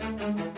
Good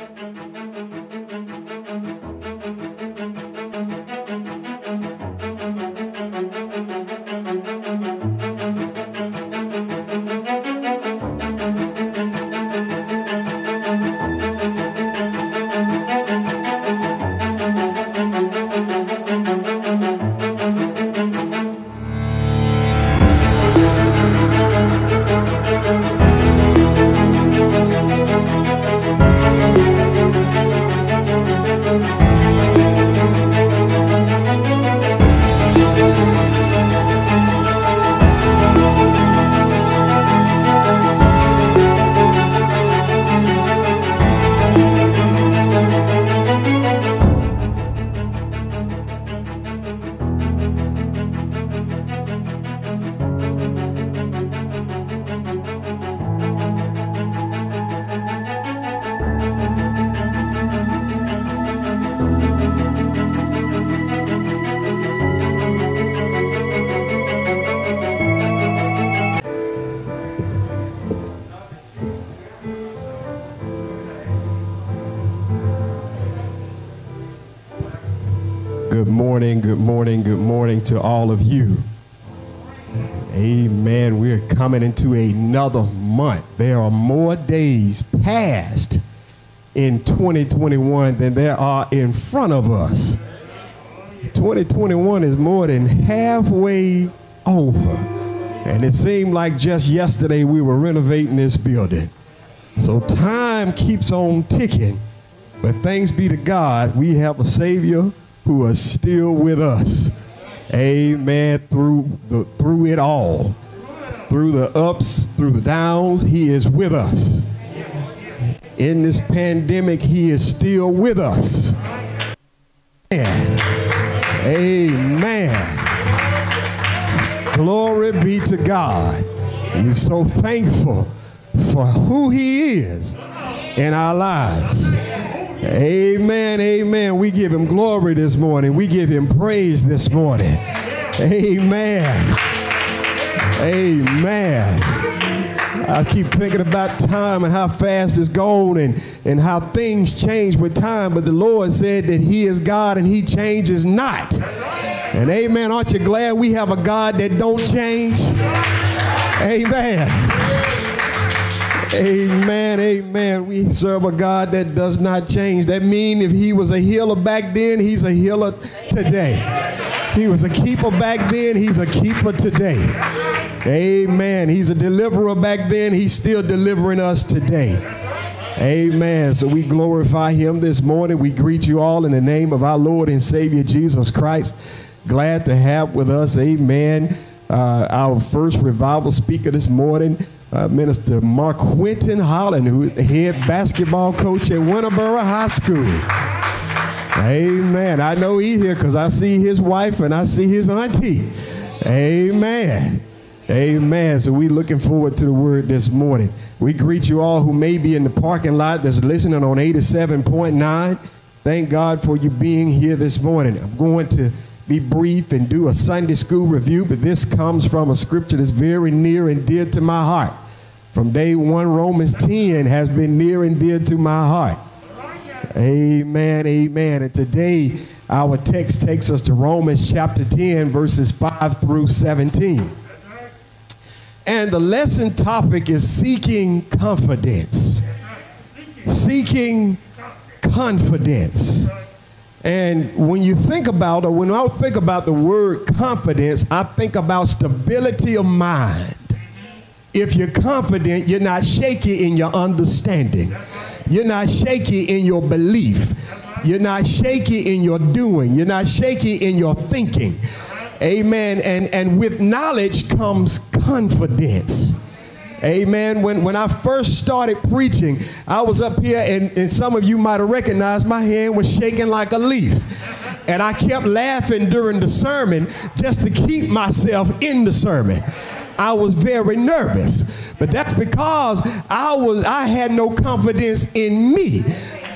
to all of you. Amen. We're coming into another month. There are more days past in 2021 than there are in front of us. 2021 is more than halfway over. And it seemed like just yesterday we were renovating this building. So time keeps on ticking. But thanks be to God, we have a Savior who is still with us. Amen. Through the through it all. Through the ups, through the downs, he is with us. In this pandemic, he is still with us. Amen. Amen. Glory be to God. We're so thankful for who he is in our lives. Amen, amen. We give him glory this morning. We give him praise this morning. Amen. Amen. I keep thinking about time and how fast it's gone and, and how things change with time. But the Lord said that He is God and He changes not. And amen. Aren't you glad we have a God that don't change? Amen. Amen, amen. We serve a God that does not change. That means if he was a healer back then, he's a healer today. He was a keeper back then, he's a keeper today. Amen. He's a deliverer back then, he's still delivering us today. Amen. So we glorify him this morning. We greet you all in the name of our Lord and Savior Jesus Christ. Glad to have with us, amen, uh, our first revival speaker this morning uh, Minister Marquentin Holland, who is the head basketball coach at Winterboro High School. Amen. I know he's here because I see his wife and I see his auntie. Amen. Amen. So we're looking forward to the word this morning. We greet you all who may be in the parking lot that's listening on 87.9. Thank God for you being here this morning. I'm going to be brief and do a Sunday school review, but this comes from a scripture that's very near and dear to my heart. From day one, Romans 10 has been near and dear to my heart. Amen, amen. And today, our text takes us to Romans chapter 10, verses 5 through 17. And the lesson topic is seeking confidence. Seeking confidence. And when you think about, or when I think about the word confidence, I think about stability of mind. If you're confident, you're not shaky in your understanding. You're not shaky in your belief. You're not shaky in your doing. You're not shaky in your thinking. Amen. And, and with knowledge comes confidence. Amen. When, when I first started preaching, I was up here, and, and some of you might have recognized my hand was shaking like a leaf. And I kept laughing during the sermon just to keep myself in the sermon. I was very nervous. But that's because I was I had no confidence in me.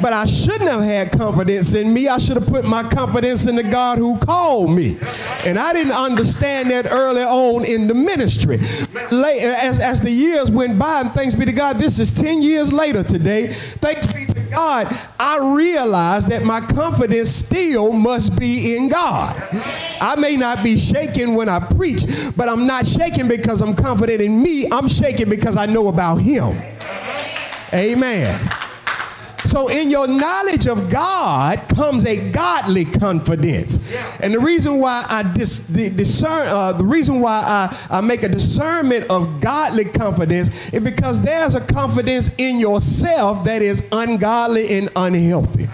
But I shouldn't have had confidence in me. I should have put my confidence in the God who called me. And I didn't understand that early on in the ministry. As, as the years went by, and thanks be to God, this is 10 years later today. Thanks be God, I realize that my confidence still must be in God. I may not be shaking when I preach, but I'm not shaking because I'm confident in me. I'm shaking because I know about Him. Amen. So, in your knowledge of God comes a godly confidence. And the reason why I dis, the, discern, uh, the reason why I, I make a discernment of godly confidence is because there's a confidence in yourself that is ungodly and unhealthy.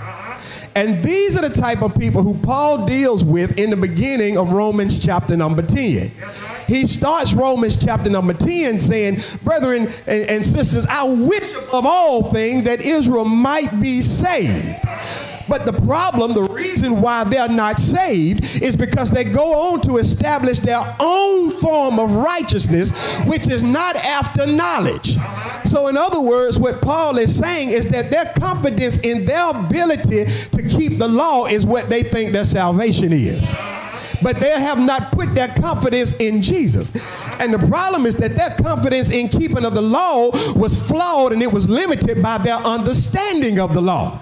And these are the type of people who Paul deals with in the beginning of Romans chapter number 10. He starts Romans chapter number 10 saying, Brethren and, and sisters, I wish above all things that Israel might be saved. But the problem, the reason why they're not saved is because they go on to establish their own form of righteousness, which is not after knowledge. So, in other words, what Paul is saying is that their confidence in their ability to keep the law is what they think their salvation is but they have not put their confidence in Jesus. And the problem is that their confidence in keeping of the law was flawed and it was limited by their understanding of the law.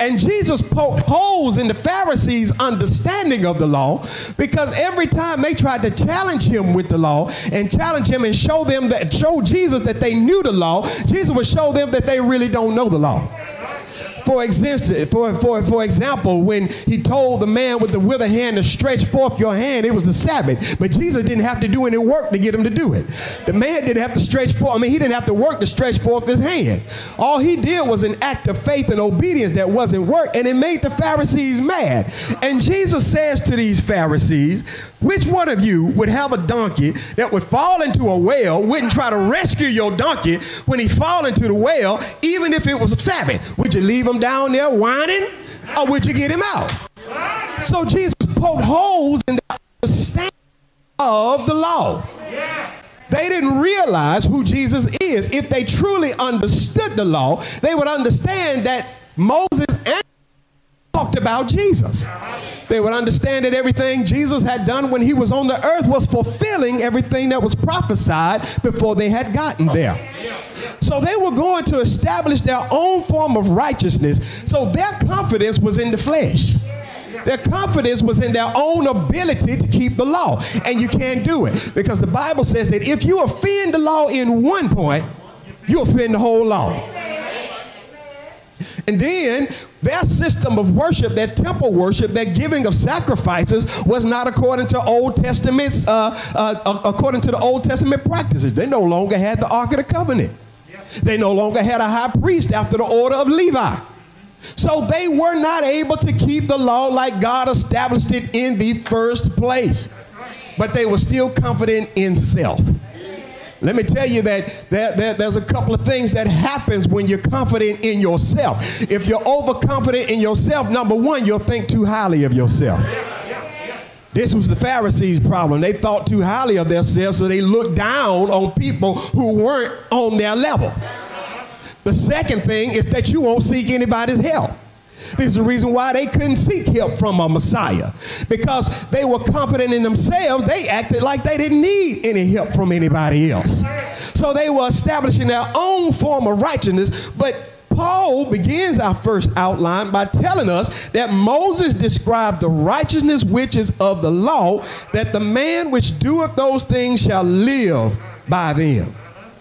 And Jesus poked holes in the Pharisees' understanding of the law because every time they tried to challenge him with the law and challenge him and show them that show Jesus that they knew the law, Jesus would show them that they really don't know the law. For, for, for, for example, when he told the man with the withered hand to stretch forth your hand, it was the Sabbath. But Jesus didn't have to do any work to get him to do it. The man didn't have to stretch forth, I mean, he didn't have to work to stretch forth his hand. All he did was an act of faith and obedience that wasn't work, and it made the Pharisees mad. And Jesus says to these Pharisees, which one of you would have a donkey that would fall into a well, wouldn't try to rescue your donkey when he fall into the well, even if it was a Sabbath? Would you leave him down there whining, or would you get him out? So Jesus poked holes in the understanding of the law. They didn't realize who Jesus is. If they truly understood the law, they would understand that Moses and talked about Jesus. They would understand that everything Jesus had done when he was on the earth was fulfilling everything that was prophesied before they had gotten there. So they were going to establish their own form of righteousness. So their confidence was in the flesh. Their confidence was in their own ability to keep the law. And you can't do it because the Bible says that if you offend the law in one point, you offend the whole law. And then their system of worship, their temple worship, their giving of sacrifices was not according to Old Testament's, uh, uh, according to the Old Testament practices. They no longer had the Ark of the Covenant. They no longer had a high priest after the order of Levi. So they were not able to keep the law like God established it in the first place. But they were still confident in self. Let me tell you that there, there, there's a couple of things that happens when you're confident in yourself. If you're overconfident in yourself, number one, you'll think too highly of yourself. This was the Pharisees' problem. They thought too highly of themselves, so they looked down on people who weren't on their level. The second thing is that you won't seek anybody's help. This is the reason why they couldn't seek help from a Messiah. Because they were confident in themselves, they acted like they didn't need any help from anybody else. So they were establishing their own form of righteousness, but Paul begins our first outline by telling us that Moses described the righteousness which is of the law, that the man which doeth those things shall live by them.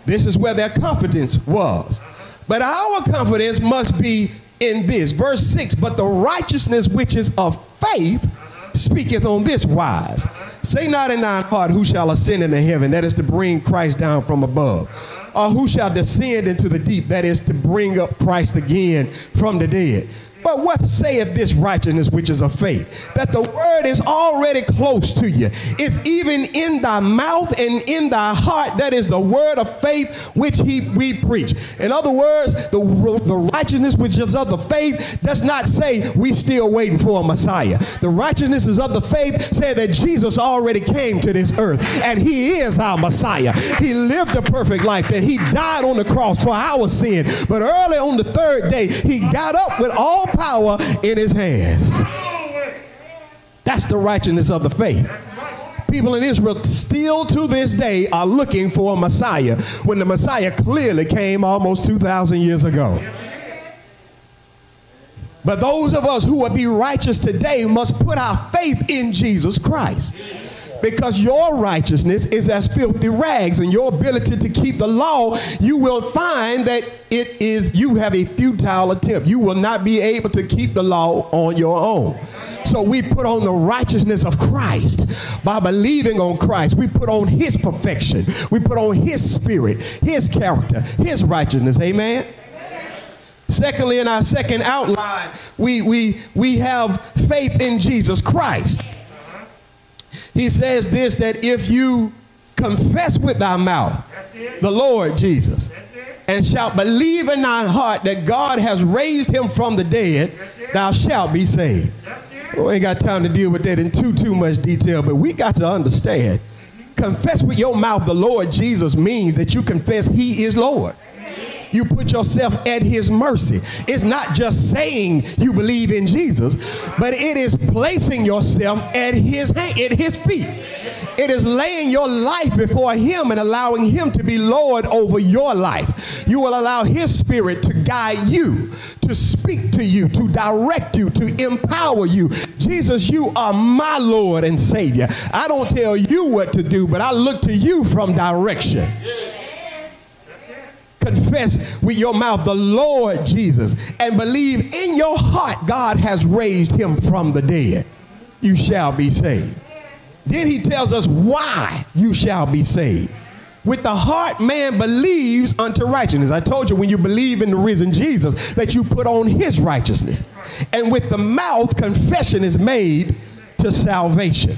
This is where their confidence was. But our confidence must be in this. Verse 6 But the righteousness which is of faith speaketh on this wise. Say not in thine heart, Who shall ascend into heaven? That is to bring Christ down from above. Or who shall descend into the deep? That is to bring up Christ again from the dead. But what saith this righteousness which is of faith? That the word is already close to you. It's even in thy mouth and in thy heart. That is the word of faith which he, we preach. In other words, the, the righteousness which is of the faith does not say we still waiting for a Messiah. The righteousness is of the faith say that Jesus already came to this earth and he is our Messiah. He lived a perfect life, that he died on the cross for our sin. But early on the third day, he got up with all power in his hands. That's the righteousness of the faith. People in Israel still to this day are looking for a Messiah when the Messiah clearly came almost 2,000 years ago. But those of us who would be righteous today must put our faith in Jesus Christ. Because your righteousness is as filthy rags, and your ability to keep the law, you will find that it is you have a futile attempt. You will not be able to keep the law on your own. So we put on the righteousness of Christ by believing on Christ. We put on his perfection. We put on his spirit, his character, his righteousness. Amen. Secondly, in our second outline, we, we, we have faith in Jesus Christ. He says this that if you confess with thy mouth the Lord Jesus and shalt believe in thy heart that God has raised him from the dead, thou shalt be saved. We ain't got time to deal with that in too too much detail, but we got to understand. Confess with your mouth the Lord Jesus means that you confess he is Lord you put yourself at his mercy. It's not just saying you believe in Jesus, but it is placing yourself at his hand, at his feet. It is laying your life before him and allowing him to be Lord over your life. You will allow his spirit to guide you, to speak to you, to direct you, to empower you. Jesus, you are my Lord and Savior. I don't tell you what to do, but I look to you from direction confess with your mouth the Lord Jesus and believe in your heart God has raised him from the dead, you shall be saved. Then he tells us why you shall be saved. With the heart, man believes unto righteousness. I told you when you believe in the risen Jesus that you put on his righteousness. And with the mouth, confession is made to salvation.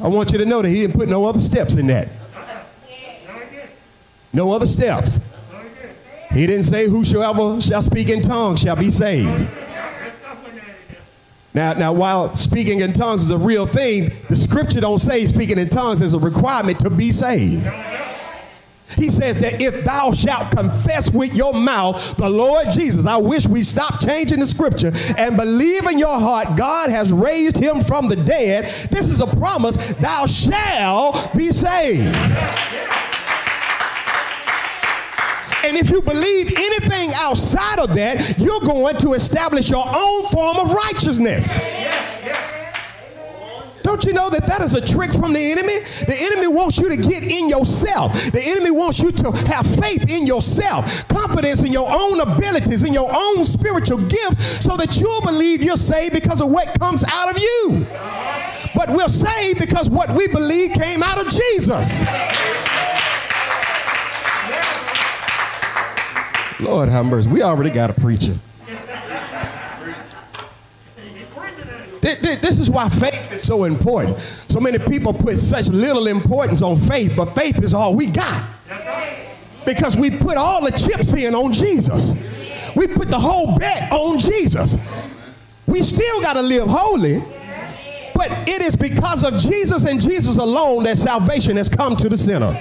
I want you to know that he didn't put no other steps in that. No other steps. He didn't say, Whosoever shall speak in tongues shall be saved. Now, now, while speaking in tongues is a real thing, the scripture don't say speaking in tongues is a requirement to be saved. He says that if thou shalt confess with your mouth the Lord Jesus, I wish we stopped changing the scripture and believe in your heart God has raised him from the dead. This is a promise, thou shalt be saved. And if you believe anything outside of that, you're going to establish your own form of righteousness. Don't you know that that is a trick from the enemy? The enemy wants you to get in yourself. The enemy wants you to have faith in yourself, confidence in your own abilities, in your own spiritual gifts, so that you'll believe you're saved because of what comes out of you. But we're saved because what we believe came out of Jesus. Lord have mercy. We already got a preacher. This is why faith is so important. So many people put such little importance on faith, but faith is all we got. Because we put all the chips in on Jesus. We put the whole bet on Jesus. We still got to live holy, but it is because of Jesus and Jesus alone that salvation has come to the sinner.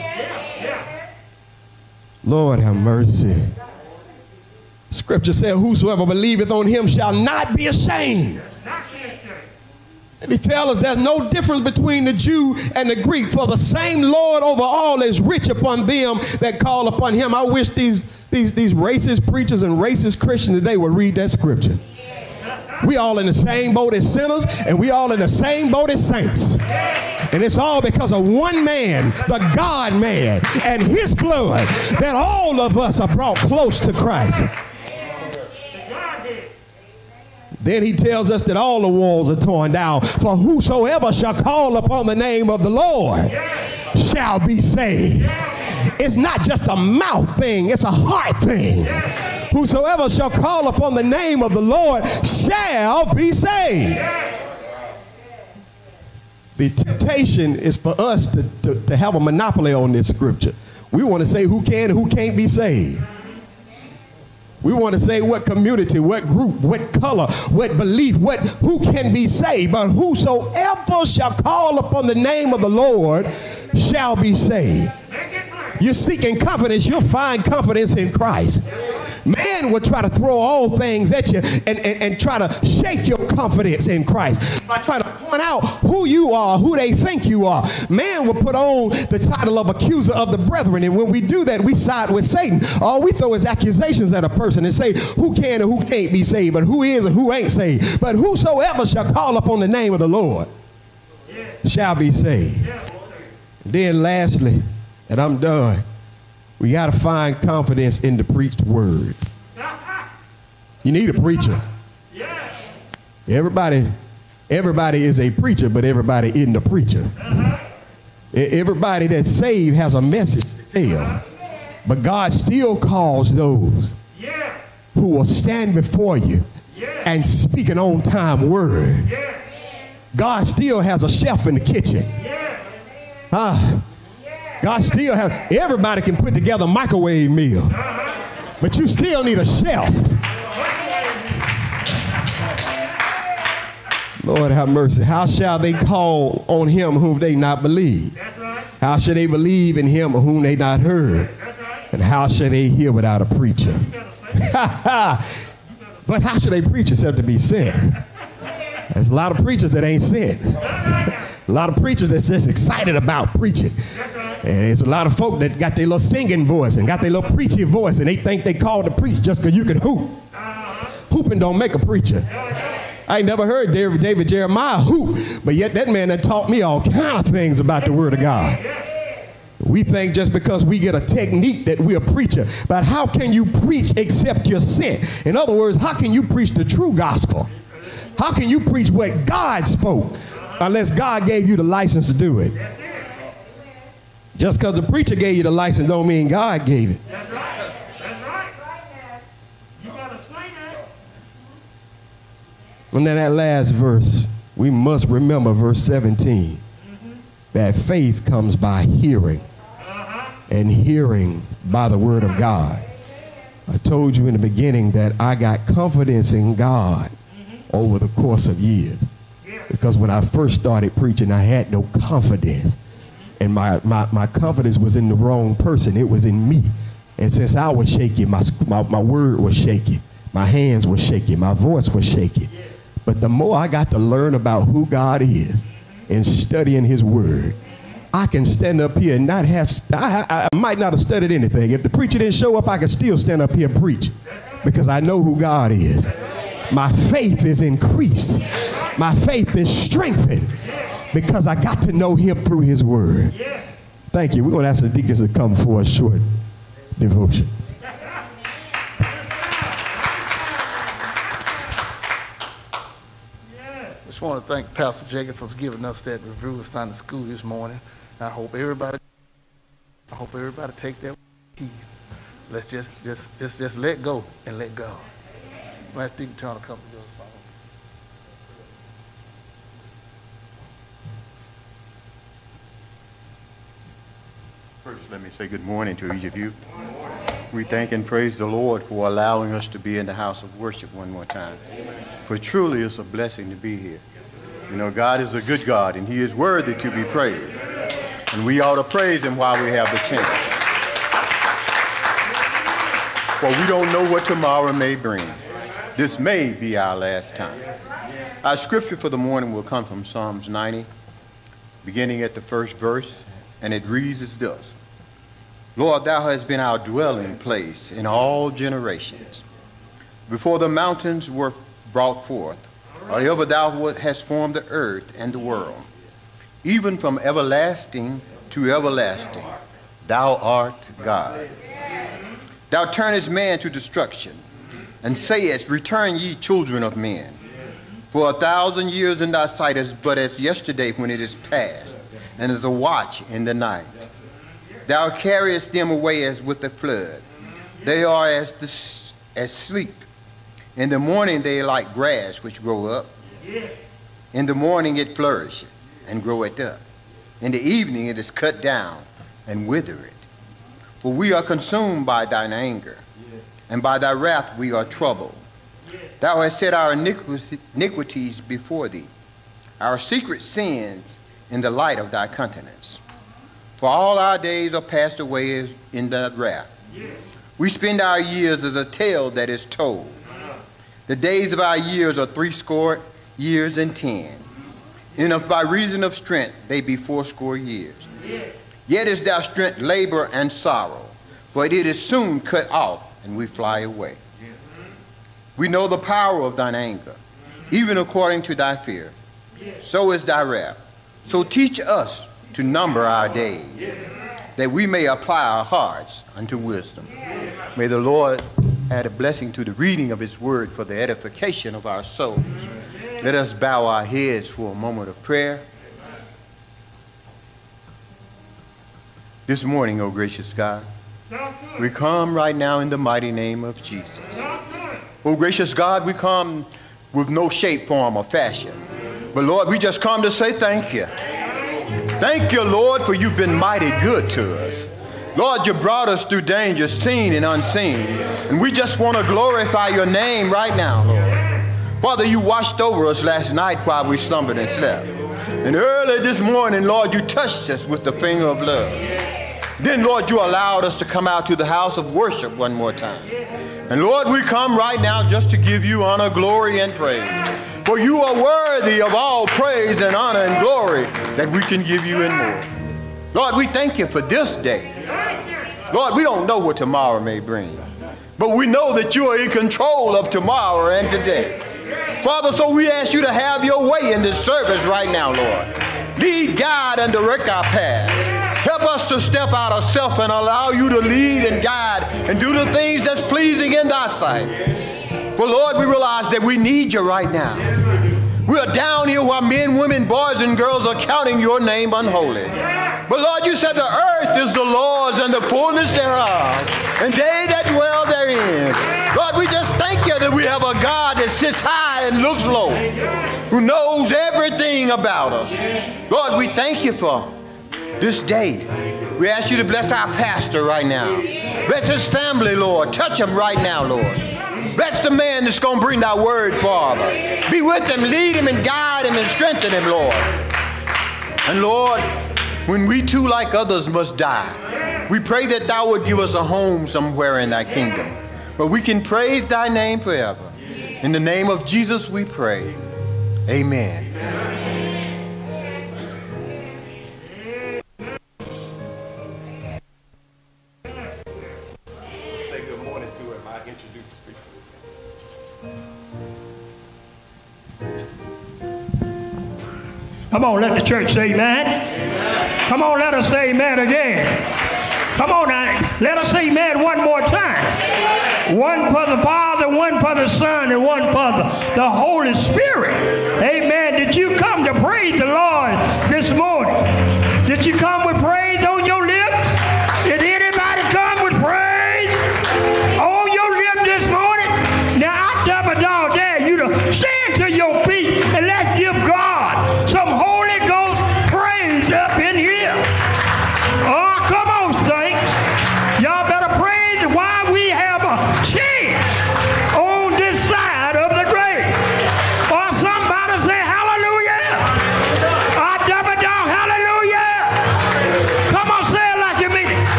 Lord have mercy. Scripture said, Whosoever believeth on him shall not be ashamed. And he tells us there's no difference between the Jew and the Greek, for the same Lord over all is rich upon them that call upon him. I wish these, these, these racist preachers and racist Christians today would read that scripture. We all in the same boat as sinners, and we all in the same boat as saints. And it's all because of one man, the God man, and his blood, that all of us are brought close to Christ. Then he tells us that all the walls are torn down. For whosoever shall call upon the name of the Lord shall be saved. It's not just a mouth thing, it's a heart thing. Whosoever shall call upon the name of the Lord shall be saved. The temptation is for us to, to, to have a monopoly on this scripture. We want to say who can and who can't be saved. We want to say what community, what group, what color, what belief, what who can be saved. But whosoever shall call upon the name of the Lord shall be saved. You're seeking confidence, you'll find confidence in Christ. Man will try to throw all things at you and, and, and try to shake your confidence in Christ by trying to point out who you are, who they think you are. Man will put on the title of accuser of the brethren. And when we do that, we side with Satan. All we throw is accusations at a person and say who can and who can't be saved, and who is and who ain't saved. But whosoever shall call upon the name of the Lord shall be saved. Then lastly, and I'm done, we got to find confidence in the preached word. You need a preacher. Everybody, everybody is a preacher, but everybody isn't a preacher. Everybody that's saved has a message to tell. But God still calls those who will stand before you and speak an on time word. God still has a chef in the kitchen. Huh? God still has, everybody can put together a microwave meal, but you still need a shelf. Lord have mercy. How shall they call on him whom they not believe? How shall they believe in him whom they not heard? And how shall they hear without a preacher? but how should they preach except to be sent? There's a lot of preachers that ain't sent. a lot of preachers that's just excited about preaching. And it's a lot of folk that got their little singing voice and got their little preachy voice, and they think they called to preach just because you can hoop. Hooping don't make a preacher. I ain't never heard David, David Jeremiah hoop, but yet that man that taught me all kind of things about the Word of God. We think just because we get a technique that we're a preacher, but how can you preach except you're sent? In other words, how can you preach the true gospel? How can you preach what God spoke unless God gave you the license to do it? Just because the preacher gave you the license don't mean God gave it. That's right. That's right. You gotta say that. And then that last verse, we must remember verse 17 mm-hmm. that faith comes by hearing, uh-huh. and hearing by the word of God. I told you in the beginning that I got confidence in God mm-hmm. over the course of years. Because when I first started preaching, I had no confidence. And my, my, my confidence was in the wrong person, it was in me. And since I was shaky, my, my, my word was shaky, my hands were shaky, my voice was shaky. But the more I got to learn about who God is and studying his word, I can stand up here and not have, I, I might not have studied anything. If the preacher didn't show up, I could still stand up here and preach because I know who God is. My faith is increased. My faith is strengthened because I got to know him through his word. Thank you. We're going to ask the deacons to come for a short devotion. Just want to thank Pastor Jacob for giving us that review of Sunday school this morning. I hope everybody, I hope everybody take that heed. Let's just, just, just, just let go and let go. Let's think turn a couple of those songs. First, let me say good morning to each of you. We thank and praise the Lord for allowing us to be in the house of worship one more time. For truly it's a blessing to be here. You know, God is a good God and he is worthy to be praised. And we ought to praise him while we have the chance. For we don't know what tomorrow may bring. This may be our last time. Our scripture for the morning will come from Psalms 90, beginning at the first verse, and it reads as thus. Lord, thou hast been our dwelling place in all generations. Before the mountains were brought forth, or ever thou hast formed the earth and the world, even from everlasting to everlasting, thou art God. Thou turnest man to destruction, and sayest, Return ye children of men. For a thousand years in thy sight is but as yesterday when it is past, and as a watch in the night. Thou carriest them away as with a flood. They are as, the, as sleep. In the morning they are like grass which grow up. In the morning it flourisheth and groweth up. In the evening it is cut down and withereth. For we are consumed by thine anger, and by thy wrath we are troubled. Thou hast set our iniquities before thee, our secret sins in the light of thy countenance. For all our days are passed away in thy wrath. We spend our years as a tale that is told. The days of our years are threescore years and ten. And if by reason of strength they be fourscore years. Yet is thy strength labor and sorrow, for it is soon cut off, and we fly away. We know the power of thine anger, even according to thy fear. So is thy wrath. So teach us to number our days, that we may apply our hearts unto wisdom. May the Lord add a blessing to the reading of his word for the edification of our souls. Let us bow our heads for a moment of prayer. This morning, O gracious God, we come right now in the mighty name of Jesus. O gracious God, we come with no shape, form, or fashion. But Lord, we just come to say thank you. Thank you, Lord, for you've been mighty good to us. Lord, you brought us through dangers seen and unseen. And we just want to glorify your name right now, Lord. Father, you watched over us last night while we slumbered and slept. And early this morning, Lord, you touched us with the finger of love. Then, Lord, you allowed us to come out to the house of worship one more time. And Lord, we come right now just to give you honor, glory, and praise. For you are worthy of all praise and honor and glory that we can give you and more. Lord, we thank you for this day. Lord, we don't know what tomorrow may bring, but we know that you are in control of tomorrow and today. Father, so we ask you to have your way in this service right now, Lord. Lead, guide, and direct our paths. Help us to step out of self and allow you to lead and guide and do the things that's pleasing in thy sight. But Lord, we realize that we need you right now. We are down here while men, women, boys, and girls are counting your name unholy. But Lord, you said the earth is the Lord's and the fullness thereof, and they that dwell therein. Lord, we just thank you that we have a God that sits high and looks low, who knows everything about us. Lord, we thank you for this day. We ask you to bless our pastor right now. Bless his family, Lord. Touch him right now, Lord. Bless the man that's going to bring that word, Father. Be with him, lead him, and guide him, and strengthen him, Lord. And Lord, when we too, like others, must die, we pray that thou would give us a home somewhere in thy kingdom, where we can praise thy name forever. In the name of Jesus we pray. Amen. Come on, let the church say amen. Come on, let us say amen again. Come on now, let us say amen one more time. One for the Father, one for the Son, and one for the, the Holy Spirit. Amen. Did you come to praise the Lord this morning? Did you come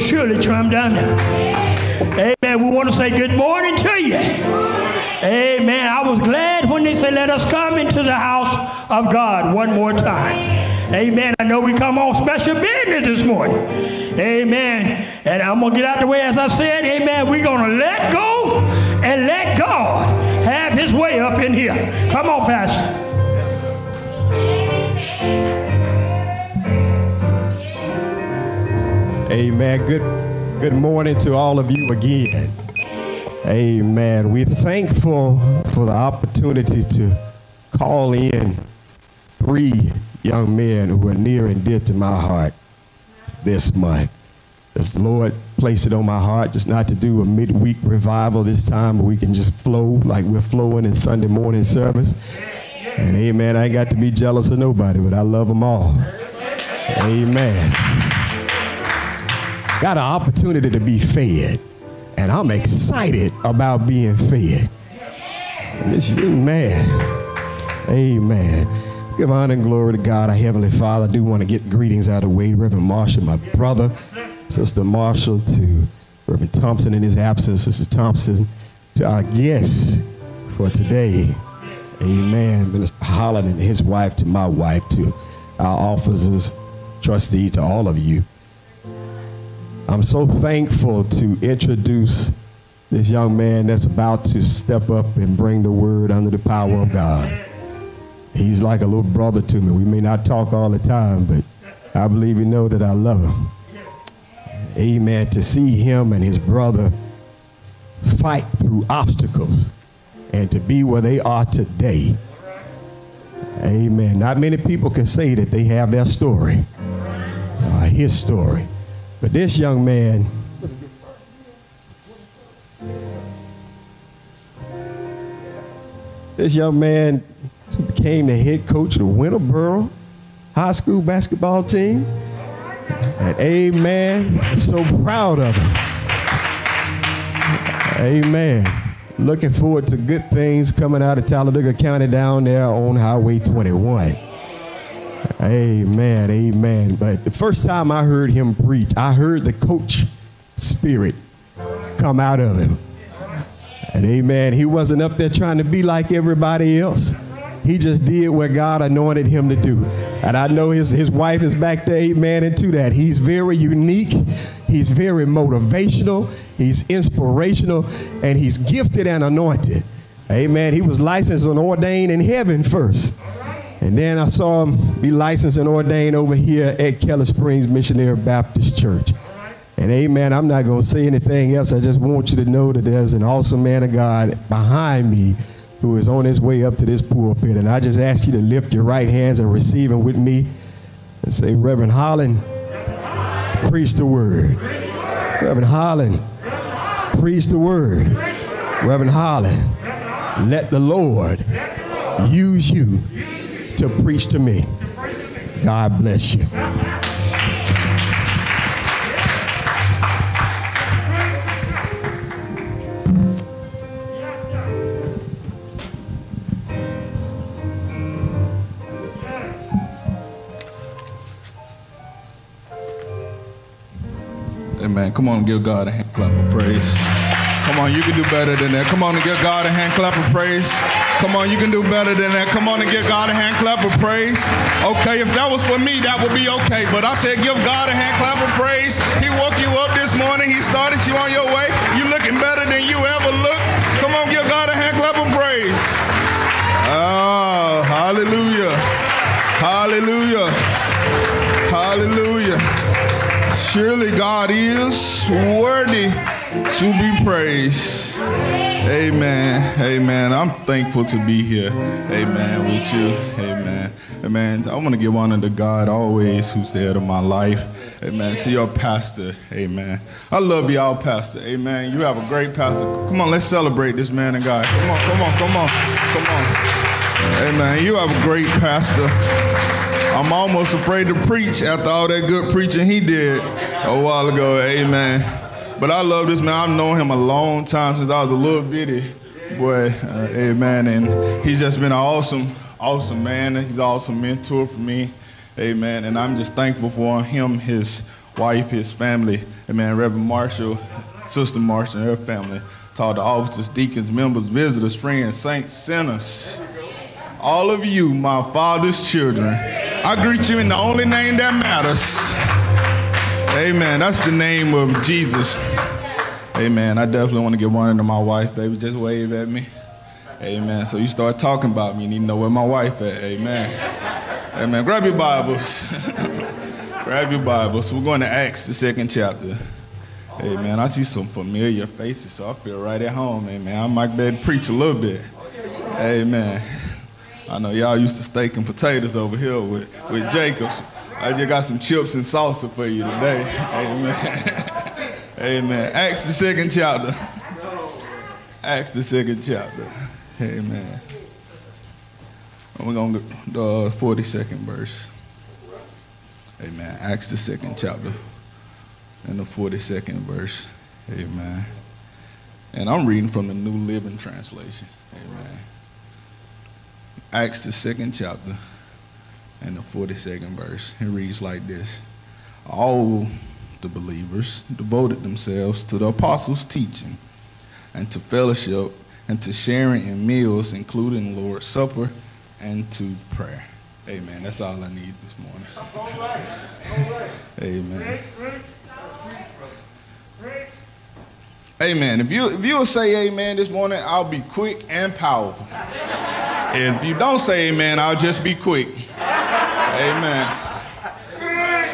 surely come down there. Amen. We want to say good morning to you. Amen. I was glad when they said, let us come into the house of God one more time. Amen. I know we come on special business this morning. Amen. And I'm going to get out the way as I said. Amen. We're going to let go and let God have his way up in here. Come on, Pastor. Amen. Good, good morning to all of you again. Amen. We're thankful for the opportunity to call in three young men who are near and dear to my heart this month. As Lord placed it on my heart, just not to do a midweek revival this time, but we can just flow like we're flowing in Sunday morning service. And amen, I ain't got to be jealous of nobody, but I love them all. Amen. Got an opportunity to be fed, and I'm excited about being fed. This, man, amen. Give honor and glory to God, our Heavenly Father. I do want to get greetings out of the way. Reverend Marshall, my brother, Sister Marshall, to Reverend Thompson in his absence, Sister Thompson, to our guests for today. Amen. Minister Holland and his wife, to my wife, to our officers, trustees, to all of you. I'm so thankful to introduce this young man that's about to step up and bring the word under the power of God. He's like a little brother to me. We may not talk all the time, but I believe you know that I love him. Amen. To see him and his brother fight through obstacles and to be where they are today. Amen. Not many people can say that they have their story, uh, his story. But this young man, this young man became the head coach of the Winterboro High School basketball team. And amen, I'm so proud of him. Amen. Looking forward to good things coming out of Talladega County down there on Highway 21. Amen, amen. But the first time I heard him preach, I heard the coach spirit come out of him. And amen, he wasn't up there trying to be like everybody else. He just did what God anointed him to do. And I know his, his wife is back there, amen, into that. He's very unique. He's very motivational. He's inspirational. And he's gifted and anointed. Amen. He was licensed and ordained in heaven first. And then I saw him be licensed and ordained over here at Keller Springs Missionary Baptist Church. And amen, I'm not going to say anything else. I just want you to know that there's an awesome man of God behind me who is on his way up to this pulpit. And I just ask you to lift your right hands and receive him with me and say, Reverend Holland, preach the word. Reverend Holland, preach the word. Reverend Holland, let the Lord use you to preach to me. God bless you. Amen. Come on give God a hand clap of praise. Come on, you can do better than that. Come on and give God a hand clap of praise. Come on, you can do better than that. Come on and give God a hand clap of praise. Okay, if that was for me, that would be okay. But I said give God a hand clap of praise. He woke you up this morning. He started you on your way. You looking better than you ever looked. Come on, give God a hand clap of praise. Oh, hallelujah. Hallelujah. Hallelujah. Surely God is worthy to be praised. Amen. Amen. I'm thankful to be here. Amen. With you. Amen. Amen. I want to give honor to God always, who's the head of my life. Amen. To your pastor. Amen. I love y'all, pastor. Amen. You have a great pastor. Come on, let's celebrate this man and God. Come on, come on, come on, come on. Amen. You have a great pastor. I'm almost afraid to preach after all that good preaching he did a while ago. Amen. But I love this man. I've known him a long time since I was a little bitty boy. Uh, amen. And he's just been an awesome, awesome man. He's an awesome mentor for me. Amen. And I'm just thankful for him, his wife, his family. Amen. Reverend Marshall, Sister Marshall, and her family. To all the officers, deacons, members, visitors, friends, saints, sinners. All of you, my father's children. I greet you in the only name that matters. Amen. That's the name of Jesus. Amen. I definitely want to get one to my wife, baby. Just wave at me. Amen. So you start talking about me, you need to know where my wife at. Amen. Amen. Grab your Bibles. Grab your Bibles. We're going to Acts, the second chapter. Amen. I see some familiar faces, so I feel right at home. Amen. I might be able to preach a little bit. Amen. I know y'all used to steak and potatoes over here with, with Jacobs. I just got some chips and salsa for you today. Amen. Amen. Acts the second chapter. Acts the second chapter. Amen. We're going to the 42nd verse. Amen. Acts the second chapter and the 42nd verse. Amen. And I'm reading from the New Living Translation. Amen. Acts the second chapter and the 42nd verse. It reads like this All the believers devoted themselves to the apostles' teaching and to fellowship and to sharing in meals, including the Lord's Supper and to prayer. Amen. That's all I need this morning. Amen. Amen. If you if you'll say amen this morning, I'll be quick and powerful. If you don't say amen, I'll just be quick. Amen.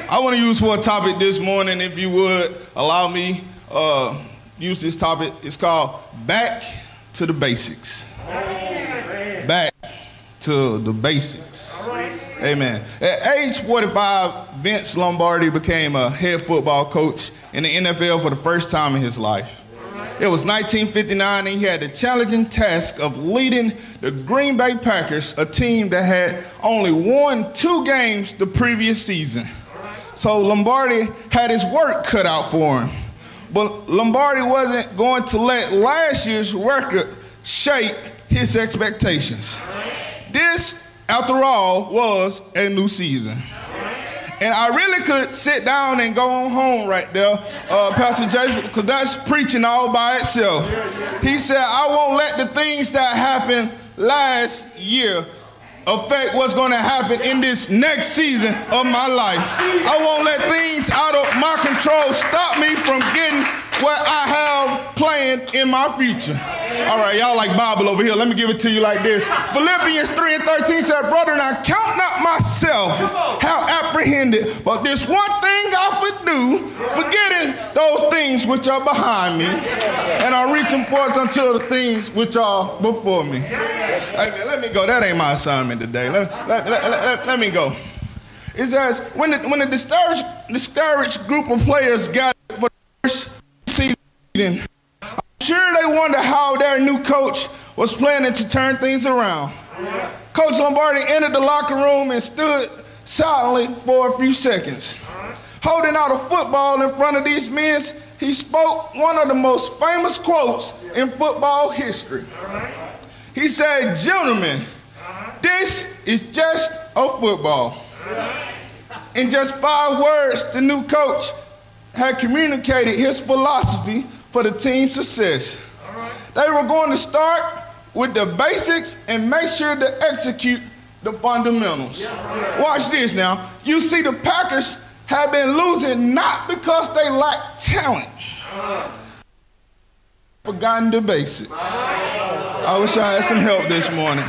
I want to use for a topic this morning, if you would allow me, uh, use this topic. It's called Back to the Basics. Back to the basics. Amen. At age 45, Vince Lombardi became a head football coach in the NFL for the first time in his life. It was 1959, and he had the challenging task of leading the Green Bay Packers, a team that had only won two games the previous season. So Lombardi had his work cut out for him. But Lombardi wasn't going to let last year's record shape his expectations. This, after all, was a new season. And I really could sit down and go on home right there, uh, Pastor Jason, because that's preaching all by itself. He said, I won't let the things that happened last year affect what's going to happen in this next season of my life. I won't let things out of my control stop me from getting what I have planned in my future. All right, y'all like Bible over here. Let me give it to you like this. Philippians 3 and 13 said, Brother, and I count not myself how apprehended, but this one thing I would do, forgetting those things which are behind me, and I'm reaching forth unto the things which are before me. Hey, let me go. That ain't my assignment today. Let, let, let, let me go. It says, when the, when the discouraged, discouraged group of players got for the first season, I'm sure they wonder how their new coach was planning to turn things around. Coach Lombardi entered the locker room and stood silently for a few seconds. Holding out a football in front of these men, he spoke one of the most famous quotes in football history. He said, Gentlemen, this is just a football. In just five words, the new coach had communicated his philosophy for the team's success. They were going to start with the basics and make sure to execute the fundamentals. Watch this now. You see, the Packers have been losing not because they lack talent, forgotten the basics. I wish I had some help this morning.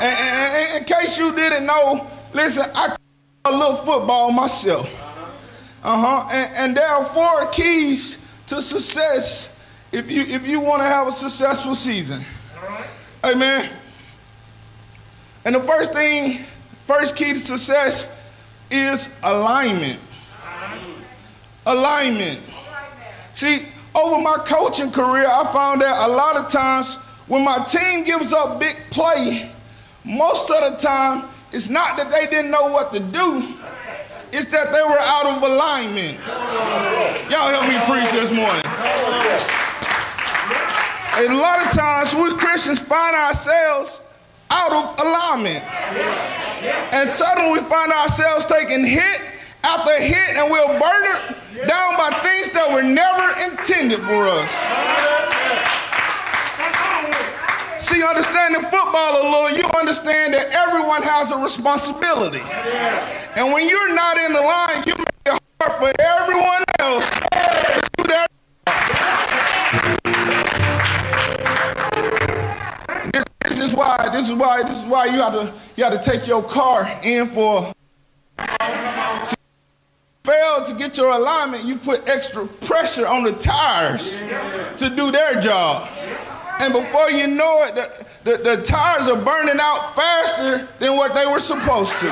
And, and- and in case you didn't know, listen, I a little football myself. Uh-huh. And, and there are four keys to success if you if you want to have a successful season. Amen. And the first thing, first key to success is alignment. Alignment. See, over my coaching career, I found that a lot of times when my team gives up big play, most of the time it's not that they didn't know what to do, it's that they were out of alignment. Y'all help me preach this morning. A lot of times we Christians find ourselves out of alignment. And suddenly we find ourselves taking hit after hit and we're burdened down by things that were never intended for us. See, understanding football a little, you understand that everyone has a responsibility. And when you're not in the line, you make it hard for everyone else to do their This, this is why. This is why. This is why you have to. You have to take your car in for. See, fail to get your alignment, you put extra pressure on the tires to do their job. And before you know it, the, the, the tires are burning out faster than what they were supposed to.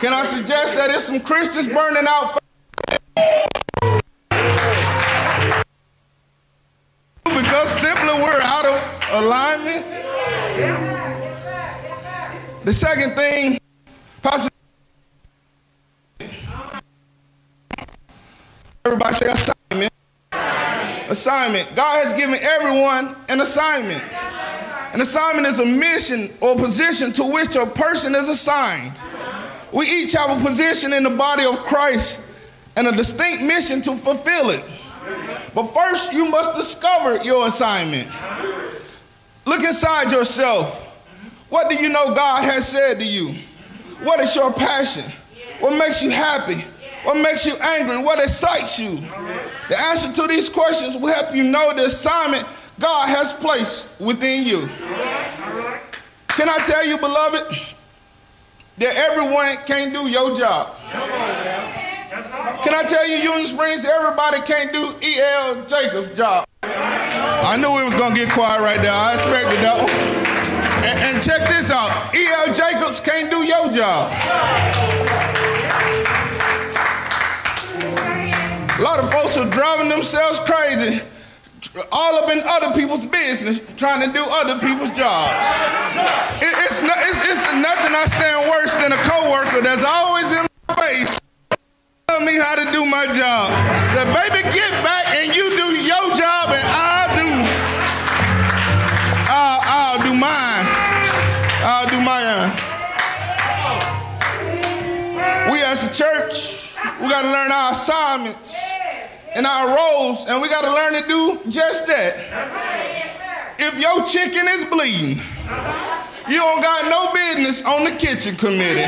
Can I suggest that it's some Christians burning out because simply we're out of alignment? The second thing, Pastor Everybody say assignment. God has given everyone an assignment. An assignment is a mission or position to which a person is assigned. We each have a position in the body of Christ and a distinct mission to fulfill it. But first, you must discover your assignment. Look inside yourself. What do you know God has said to you? What is your passion? What makes you happy? What makes you angry? What excites you? The answer to these questions will help you know the assignment God has placed within you. Can I tell you, beloved, that everyone can't do your job? Can I tell you, Union Springs, everybody can't do E.L. Jacobs' job? I knew it was gonna get quiet right there. I expected that one. And, and check this out. E.L. Jacobs can't do your job. Lot of folks are driving themselves crazy, all up in other people's business, trying to do other people's jobs. It, it's, no, it's, it's nothing I stand worse than a coworker that's always in my face tell me how to do my job. The baby get back and you do your job and I'll do, I'll, I'll do mine. I'll do mine. We as a church, we got to learn our assignments and our roles, and we got to learn to do just that. If your chicken is bleeding, you don't got no business on the kitchen committee.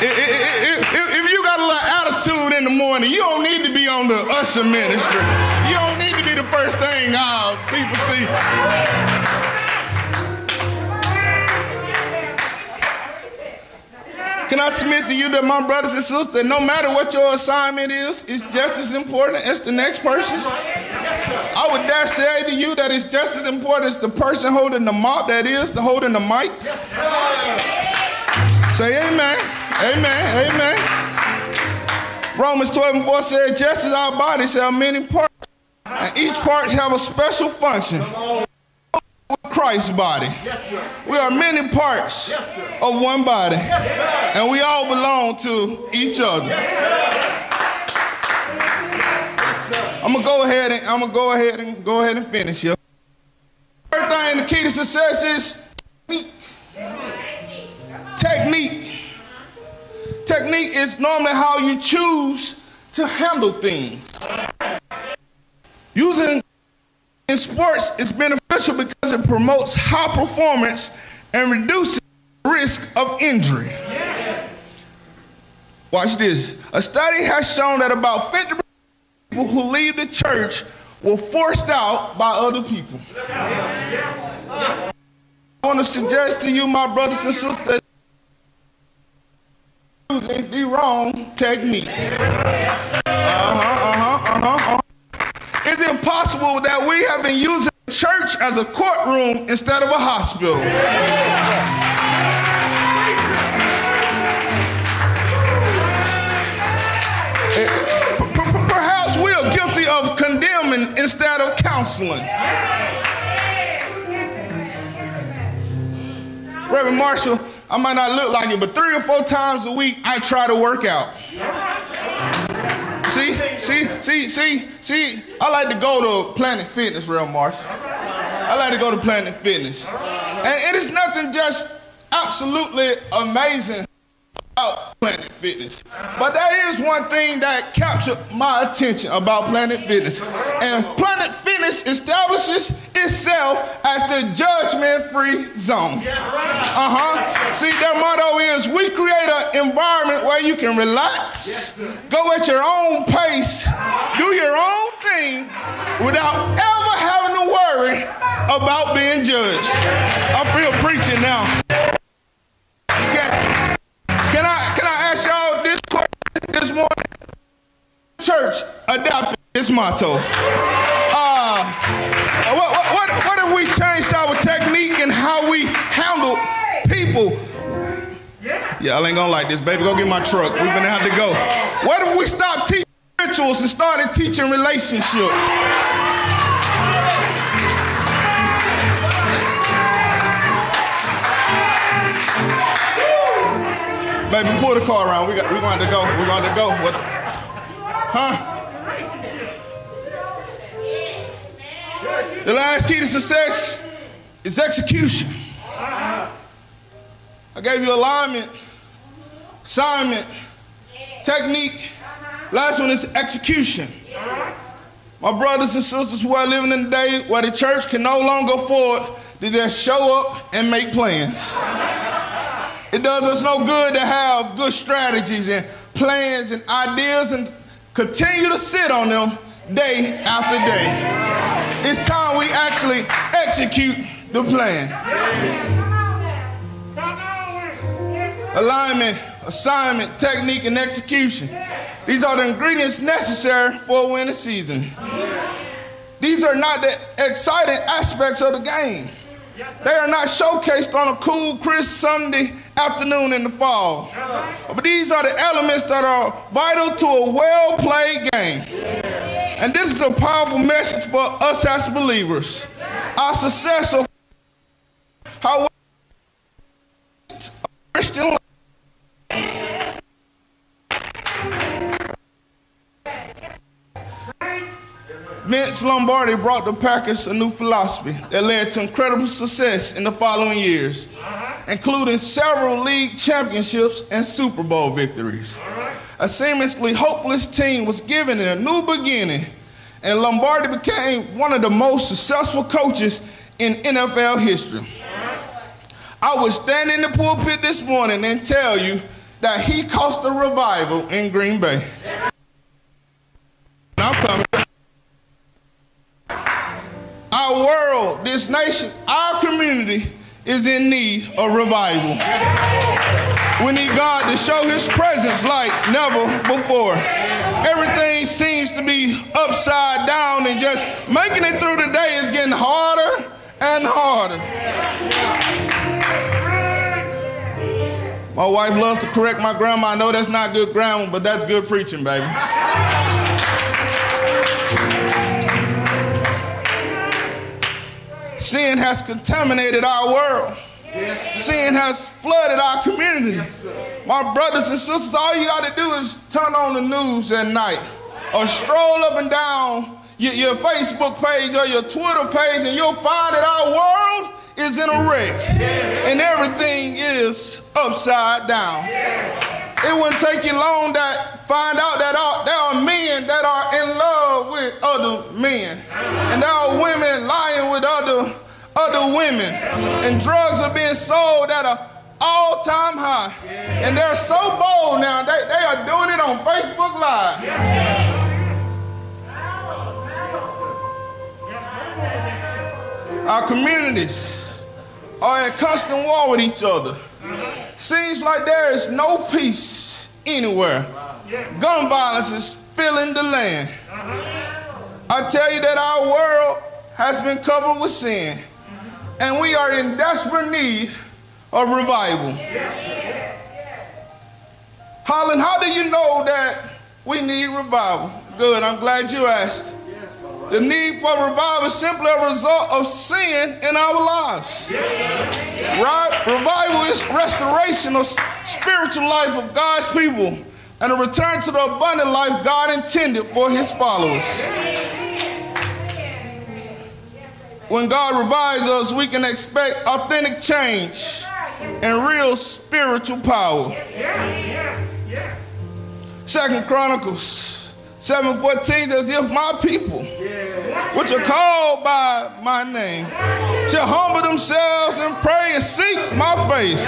If, you got a little attitude in the morning, you don't need to be on the usher ministry. You don't need to be the first thing uh, people see. Can I submit to you that my brothers and sisters, no matter what your assignment is, it's just as important as the next person's? I would dare say to you that it's just as important as the person holding the mop that is, the holding the mic. Say amen. Amen. Amen. Romans 12 and 4 said, just as our bodies have many parts, and each part have a special function. Christ's body. Yes, we are many parts yes, of one body. Yes, and we all belong to each other. I'm gonna go ahead and I'm gonna go ahead and go ahead and finish here. First thing the key to success is technique. Technique. Technique is normally how you choose to handle things. Using in sports, it's beneficial because it promotes high performance and reduces risk of injury. Watch this. A study has shown that about 50% of people who leave the church were forced out by other people. I want to suggest to you, my brothers and sisters, using the wrong technique. Uh-huh, uh-huh, uh-huh, uh-huh. Is it possible that we have been using church as a courtroom instead of a hospital? Perhaps we are guilty of condemning instead of counseling. Reverend Marshall, I might not look like it, but three or four times a week I try to work out. See, see, see, see, see, I like to go to Planet Fitness, Real Marsh. I like to go to Planet Fitness. And it is nothing just absolutely amazing about Planet Fitness. But there is one thing that captured my attention about Planet Fitness. And Planet Fitness establishes itself as the judgment-free zone. Uh-huh. See, their motto is we create an environment where you can relax, go at your own pace, do your own thing without ever having to worry about being judged. I feel preaching now. This morning? church adopted this motto. Uh, what, what, what, what if we changed our technique and how we handle people? Y'all ain't gonna like this, baby. Go get my truck. We're gonna have to go. What if we stopped teaching rituals and started teaching relationships? Baby, pull the car around. We got, we're going to go. We're going to go. What? Huh? The last key to success is execution. I gave you alignment, assignment, technique. Last one is execution. My brothers and sisters who are living in the day where the church can no longer afford to just show up and make plans. It does us no good to have good strategies and plans and ideas and continue to sit on them day after day. It's time we actually execute the plan. Alignment, assignment, technique, and execution. These are the ingredients necessary for a winning season. These are not the exciting aspects of the game. They are not showcased on a cool, crisp Sunday afternoon in the fall. But these are the elements that are vital to a well played game. And this is a powerful message for us as believers. Our success of how Christian life. Vince Lombardi brought the Packers a new philosophy that led to incredible success in the following years, uh-huh. including several league championships and Super Bowl victories. Uh-huh. A seemingly hopeless team was given a new beginning, and Lombardi became one of the most successful coaches in NFL history. Uh-huh. I would stand in the pulpit this morning and tell you that he caused the revival in Green Bay. I'm coming. Our world, this nation, our community is in need of revival. We need God to show his presence like never before. Everything seems to be upside down and just making it through the day is getting harder and harder. My wife loves to correct my grandma. I know that's not good grammar, but that's good preaching, baby. Sin has contaminated our world. Sin has flooded our community. My brothers and sisters, all you got to do is turn on the news at night or stroll up and down your, your Facebook page or your Twitter page, and you'll find that our world is in a wreck and everything is upside down. It wouldn't take you long to find out that there are men that are in love with other men, and there are women lying with other other women, and drugs are being sold at an all-time high. And they're so bold now; they, they are doing it on Facebook Live. Our communities are at constant war with each other. Seems like there is no peace anywhere. Gun violence is filling the land. I tell you that our world has been covered with sin, and we are in desperate need of revival. Holland, how do you know that we need revival? Good, I'm glad you asked. The need for revival is simply a result of sin in our lives. Right? Revival is restoration of spiritual life of God's people and a return to the abundant life God intended for his followers. When God revives us, we can expect authentic change and real spiritual power. Second Chronicles 7:14 says, As if my people, which are called by my name, shall humble themselves and pray and seek my face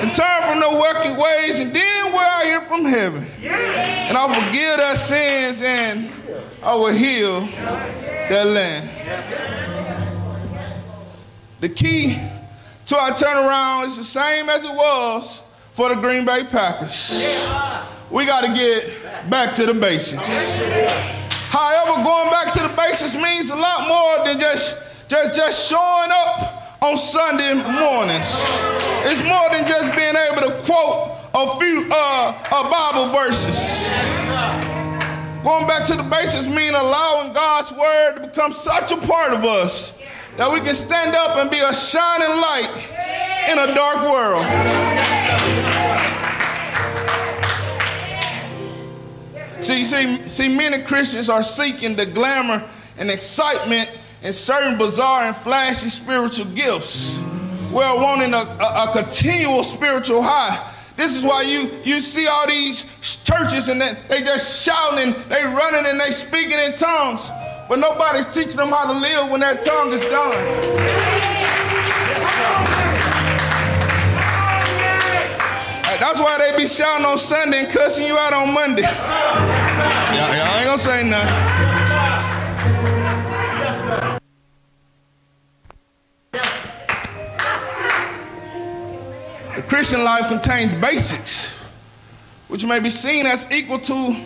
and turn from their wicked ways, and then will I hear from heaven, and I'll forgive their sins and I will heal their land. The key to our turnaround is the same as it was for the Green Bay Packers. We got to get back to the basics. However, going back to the basics means a lot more than just, just, just showing up on Sunday mornings. It's more than just being able to quote a few uh, uh, Bible verses. Going back to the basics means allowing God's word to become such a part of us that we can stand up and be a shining light in a dark world. See, see, see, many Christians are seeking the glamour and excitement in certain bizarre and flashy spiritual gifts. We're wanting a, a, a continual spiritual high. This is why you, you see all these churches and they, they just shouting and they running and they speaking in tongues. But nobody's teaching them how to live when that tongue is done. That's why they be shouting on Sunday and cussing you out on Monday. Y'all, y'all ain't gonna say nothing. The Christian life contains basics, which may be seen as equal to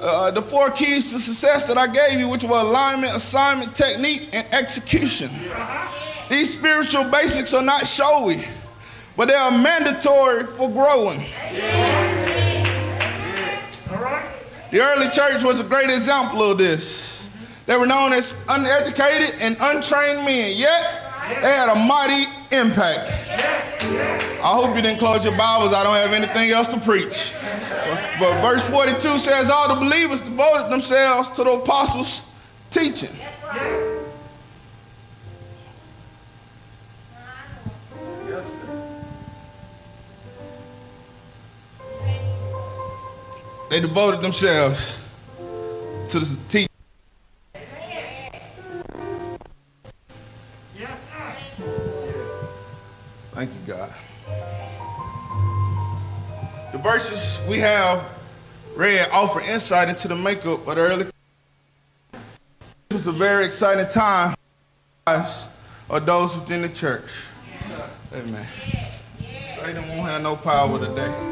uh, the four keys to success that I gave you, which were alignment, assignment, technique, and execution. These spiritual basics are not showy, but they are mandatory for growing. The early church was a great example of this. They were known as uneducated and untrained men, yet they had a mighty impact. I hope you didn't close your Bibles. I don't have anything else to preach. But verse 42 says, All the believers devoted themselves to the apostles' teaching. They devoted themselves to the teaching. Thank you, God. The verses we have read offer insight into the makeup of the early. It was a very exciting time lives of those within the church. Amen. Satan won't have no power today.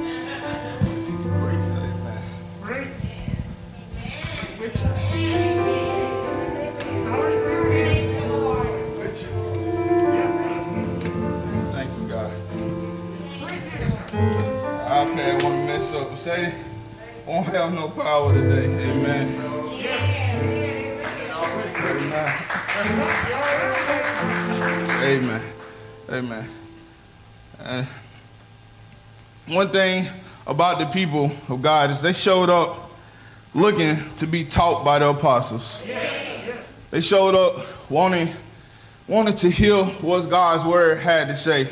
iPad want to mess up, Satan won't have no power today. Amen. Amen. Amen. And one thing about the people of God is they showed up looking to be taught by the apostles. They showed up wanting, wanting to hear what God's word had to say.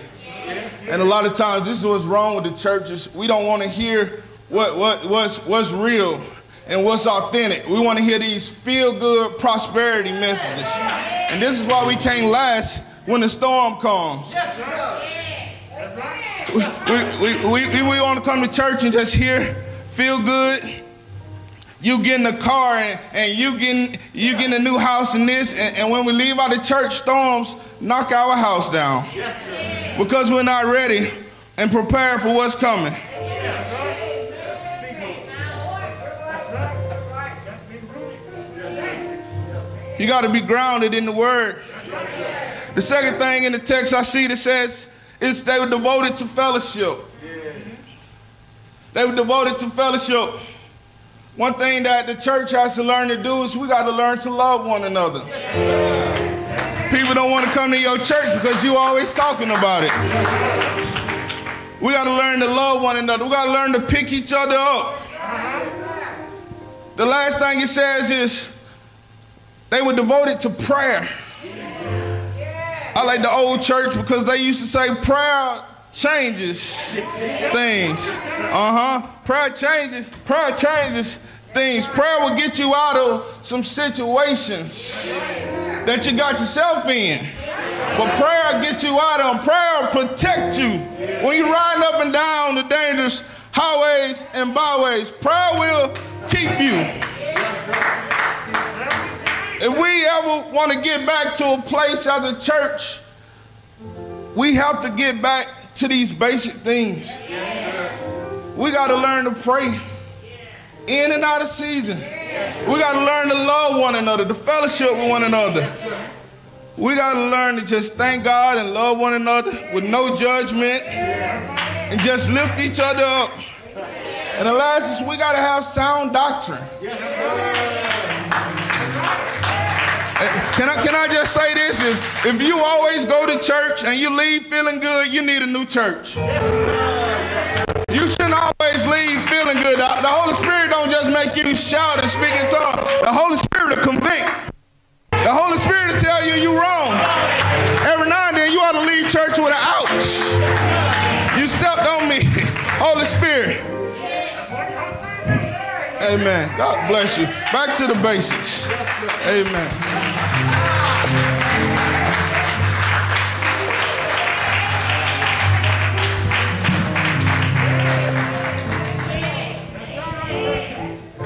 And a lot of times, this is what's wrong with the churches. We don't want to hear what, what, what's, what's real and what's authentic. We want to hear these feel good prosperity messages. And this is why we can't last when the storm comes. We, we, we, we, we want to come to church and just hear feel good. You get in the car and, and you getting you getting a new house and this, and, and when we leave out of church, storms knock our house down. Because we're not ready and prepared for what's coming. You got to be grounded in the word. The second thing in the text I see that says is they were devoted to fellowship. They were devoted to fellowship. One thing that the church has to learn to do is we got to learn to love one another. People don't want to come to your church because you always talking about it. We got to learn to love one another. We got to learn to pick each other up. The last thing it says is they were devoted to prayer. I like the old church because they used to say prayer changes things. Uh huh. Prayer changes. Prayer changes things. Prayer will get you out of some situations that you got yourself in. But prayer will get you out of them. Prayer will protect you when you're riding up and down the dangerous highways and byways. Prayer will keep you. If we ever want to get back to a place as a church, we have to get back to these basic things. We got to learn to pray. in and out of season. We got to learn to love one another, to fellowship with one another. We got to learn to just thank God and love one another with no judgment and just lift each other up. And the last is we got to have sound doctrine. Can I, can I just say this? If, if you always go to church and you leave feeling good, you need a new church. You shouldn't always leave feeling good. The, the Holy Spirit don't just make you shout and speak in tongues. The Holy Spirit will convict. The Holy Spirit will tell you you're wrong. Every now and then you ought to leave church with an ouch. You stepped on me. Holy Spirit. Amen. God bless you. Back to the basics. Amen.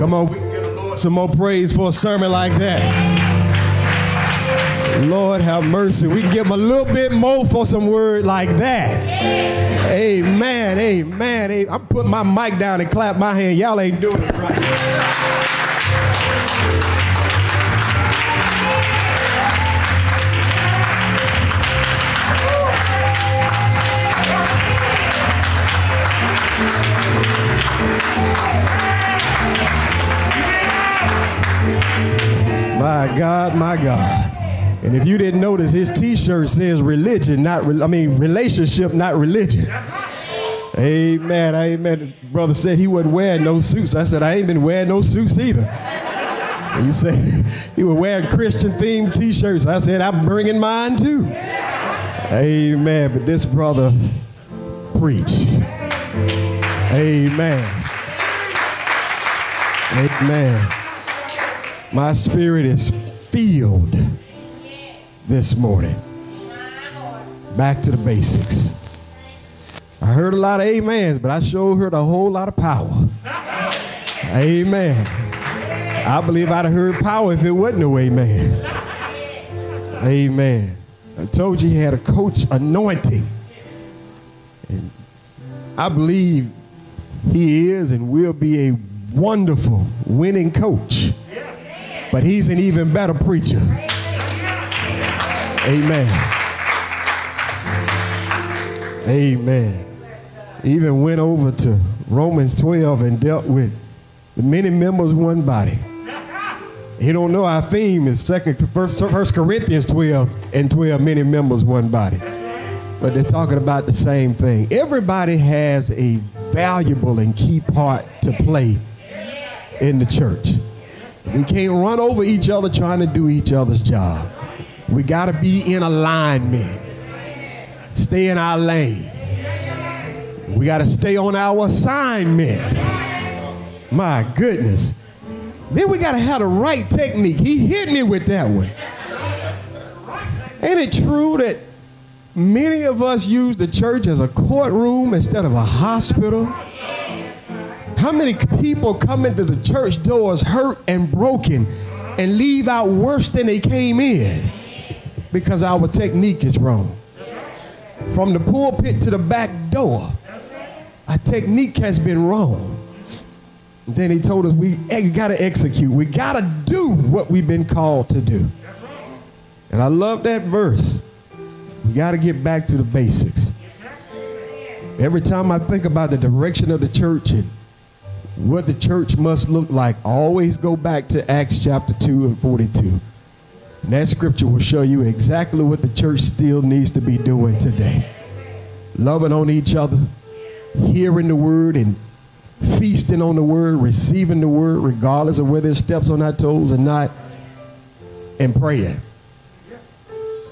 Come on, we can get a Lord some more praise for a sermon like that. Lord have mercy. We can give him a little bit more for some word like that. Amen. Amen. amen. I'm putting my mic down and clap my hand. Y'all ain't doing it right. My God, my God. And if you didn't notice, his t-shirt says religion, not, re- I mean, relationship, not religion. Amen, amen. The brother said he wasn't wearing no suits. I said, I ain't been wearing no suits either. He said he was wearing Christian themed t-shirts. I said, I'm bringing mine too. Amen. But this brother preach. Amen. Amen. My spirit is filled this morning. Back to the basics. I heard a lot of amens, but I sure heard a whole lot of power. Amen. I believe I'd have heard power if it wasn't no amen. Amen. I told you he had a coach anointing. And I believe he is and will be a wonderful winning coach but he's an even better preacher. Amen. Amen. Even went over to Romans 12 and dealt with the many members one body. He don't know our theme is second first, first Corinthians 12 and 12 many members one body. But they're talking about the same thing. Everybody has a valuable and key part to play in the church. We can't run over each other trying to do each other's job. We got to be in alignment. Stay in our lane. We got to stay on our assignment. My goodness. Then we got to have the right technique. He hit me with that one. Ain't it true that many of us use the church as a courtroom instead of a hospital? How many people come into the church doors hurt and broken and leave out worse than they came in because our technique is wrong? From the pulpit to the back door, our technique has been wrong. then he told us we got to execute. We got to do what we've been called to do. And I love that verse. We got to get back to the basics. Every time I think about the direction of the church and what the church must look like, always go back to Acts chapter 2 and 42. And that scripture will show you exactly what the church still needs to be doing today. Loving on each other, hearing the word and feasting on the word, receiving the word, regardless of whether it steps on our toes or not, and praying.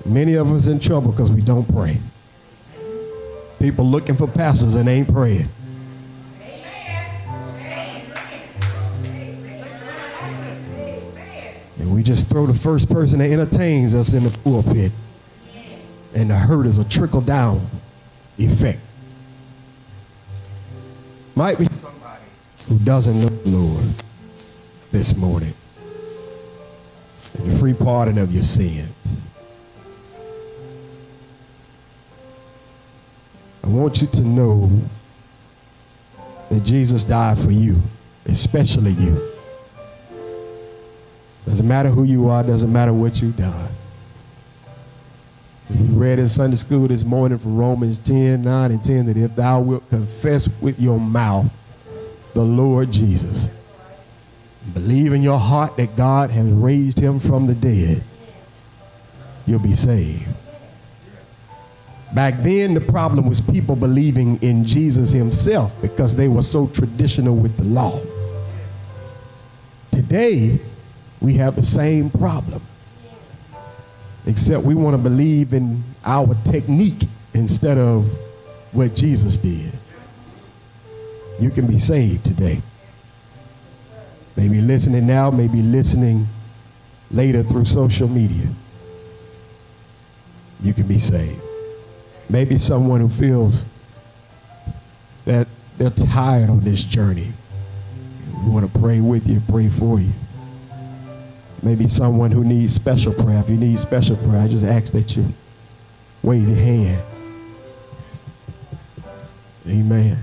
Many of us in trouble because we don't pray. People looking for pastors and ain't praying. Just throw the first person that entertains us in the pulpit. And the hurt is a trickle down effect. Might be somebody who doesn't know the Lord this morning. And the free pardon of your sins. I want you to know that Jesus died for you. especially you. Doesn't matter who you are, doesn't matter what you've done. We read in Sunday school this morning from Romans 10 9 and 10 that if thou wilt confess with your mouth the Lord Jesus, believe in your heart that God has raised him from the dead, you'll be saved. Back then, the problem was people believing in Jesus himself because they were so traditional with the law. Today, we have the same problem, except we want to believe in our technique instead of what Jesus did. You can be saved today. Maybe listening now, maybe listening later through social media. You can be saved. Maybe someone who feels that they're tired on this journey. We want to pray with you, pray for you. Maybe someone who needs special prayer. If you need special prayer, I just ask that you wave your hand. Amen.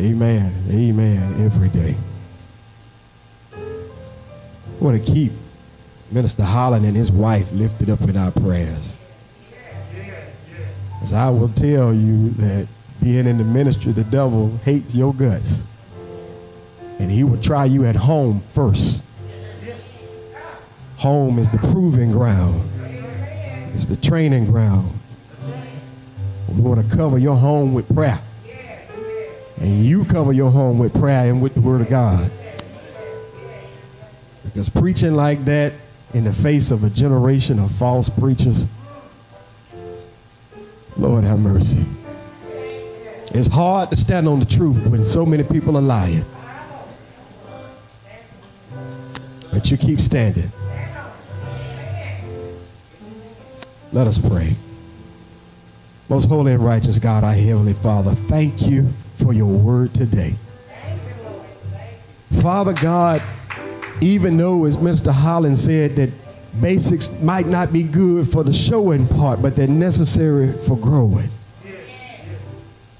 Amen. Amen. Every day. We want to keep Minister Holland and his wife lifted up in our prayers. As I will tell you that being in the ministry, the devil hates your guts. And he will try you at home first. Home is the proving ground. It's the training ground. We want to cover your home with prayer. And you cover your home with prayer and with the word of God. Because preaching like that in the face of a generation of false preachers, Lord have mercy. It's hard to stand on the truth when so many people are lying. But you keep standing. Let us pray. Most holy and righteous God, our Heavenly Father, thank you for your word today. Father God, even though, as Mr. Holland said, that basics might not be good for the showing part, but they're necessary for growing.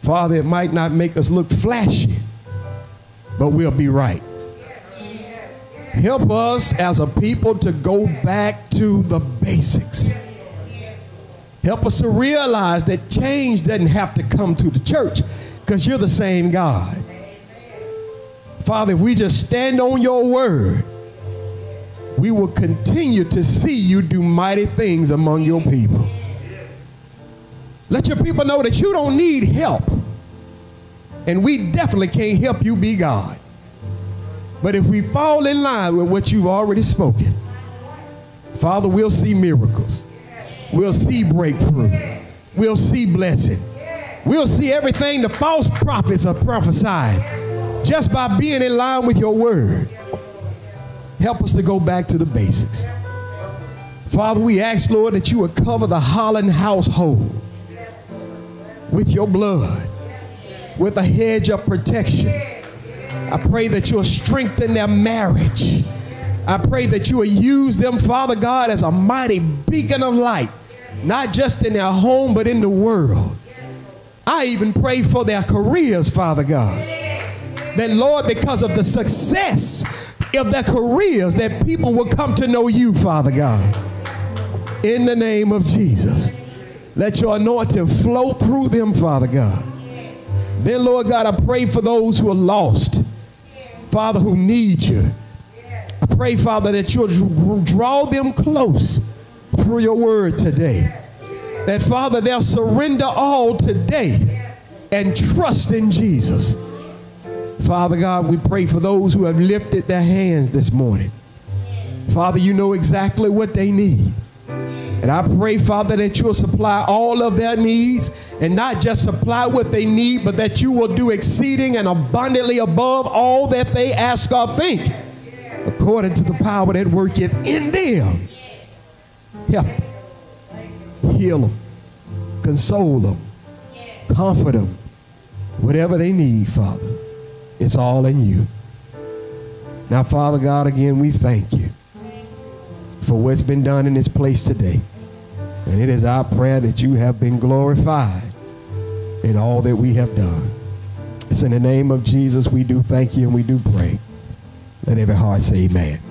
Father, it might not make us look flashy, but we'll be right. Help us as a people to go back to the basics. Help us to realize that change doesn't have to come to the church because you're the same God. Father, if we just stand on your word, we will continue to see you do mighty things among your people. Let your people know that you don't need help. And we definitely can't help you be God. But if we fall in line with what you've already spoken, Father, we'll see miracles. We'll see breakthrough. We'll see blessing. We'll see everything the false prophets are prophesying just by being in line with your word. Help us to go back to the basics. Father, we ask, Lord, that you would cover the Holland household with your blood, with a hedge of protection. I pray that you'll strengthen their marriage. I pray that you will use them, Father God, as a mighty beacon of light, not just in their home, but in the world. I even pray for their careers, Father God. That, Lord, because of the success of their careers, that people will come to know you, Father God. In the name of Jesus. Let your anointing flow through them, Father God. Then, Lord God, I pray for those who are lost, Father, who need you. I pray, Father, that you'll draw them close through your word today. That, Father, they'll surrender all today and trust in Jesus. Father God, we pray for those who have lifted their hands this morning. Father, you know exactly what they need. And I pray, Father, that you'll supply all of their needs and not just supply what they need, but that you will do exceeding and abundantly above all that they ask or think, according to the power that worketh in them. Help Heal them, console them, comfort them, whatever they need, Father. It's all in you. Now, Father God, again, we thank you for what's been done in this place today. And it is our prayer that you have been glorified in all that we have done. It's in the name of Jesus we do thank you and we do pray. Let every heart say amen.